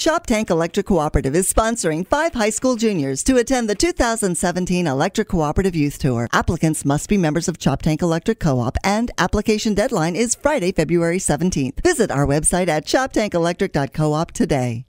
Choptank Electric Cooperative is sponsoring five high school juniors to attend the 2017 Electric Cooperative Youth Tour. Applicants must be members of Choptank Electric Co-op and application deadline is Friday, February 17th. Visit our website at choptankelectric.coop today.